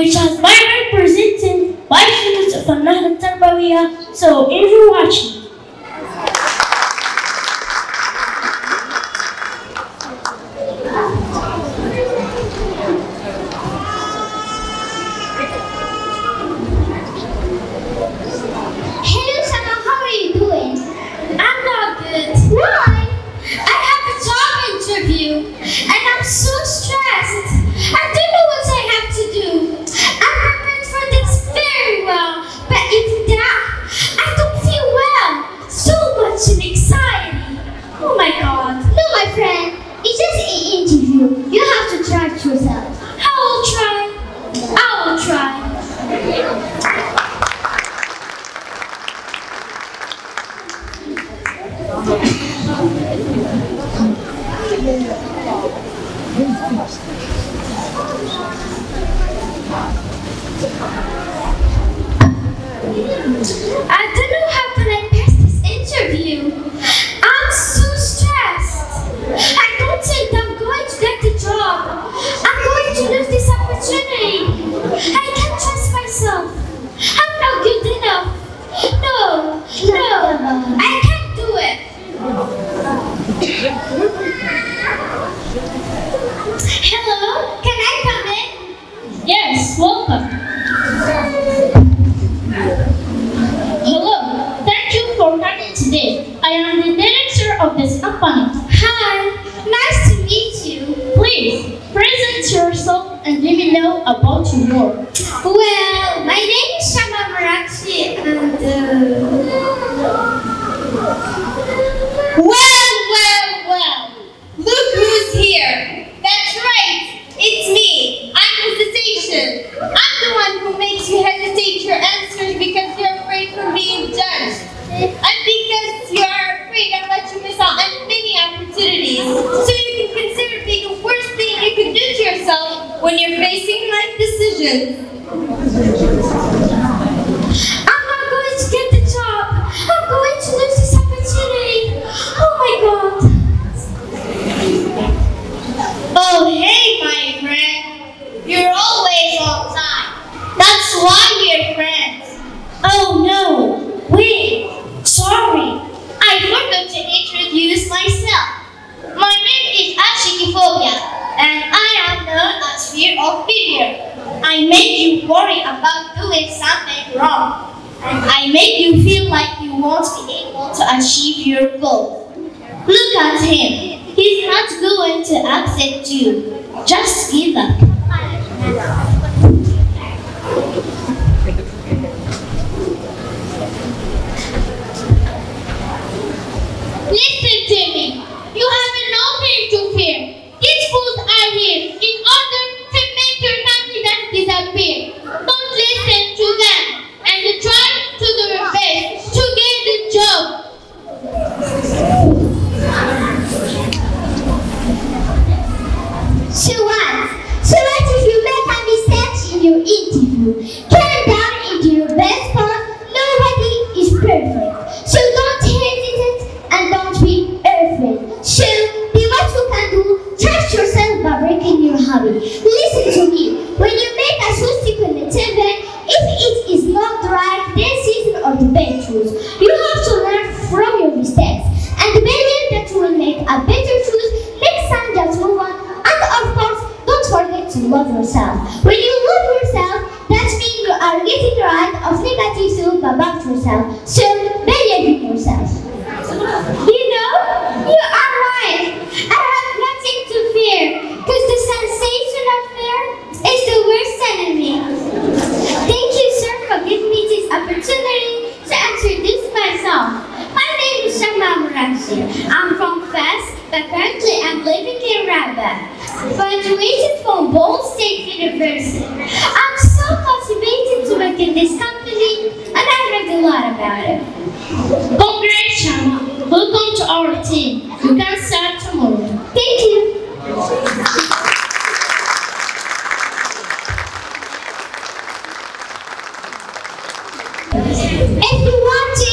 which has been represented by students of Al-Nahda Tarbawiya, so enjoy watching. Director of this company. Hi, nice to meet you. Please present yourself and let me know about your work. Well, my name is Marakshi and uh... Well, well, well. Look who's here. That's right. It's me. I'm hesitation. I'm the one who makes you hesitate your answers because you're afraid from being judged. And because you are afraid I'll let you miss out on many opportunities. So you can consider being the worst thing you can do to yourself when you're facing life decisions. I make you worry about doing something wrong. I make you feel like you won't be able to achieve your goal. Look at him. He's not going to accept you. Just give up. Perfect. So don't hesitate and don't be afraid. So be what you can do. Trust yourself by breaking your hobby. Listen to me. When you make a choice on the TV, if it is not the right then season or the best choice, you have to learn from your mistakes and believe that you will make a better choice next time. Just move on. And of course, don't forget to love yourself. When you love yourself, that means you uh, are getting rid of negative thoughts about yourself. So believe in yourself. You know, you are right. I have nothing to fear because the sensation of fear is the worst enemy. Thank you, sir, for giving me this opportunity to introduce myself. My name is Shama Murashi. I'm from Fes, but currently I'm living in Rabat. Graduated from Ball State University. I'm in this company and I heard a lot about it. Oh, Congrats, Shama. Welcome to our team. You can start tomorrow. Thank you. If you want to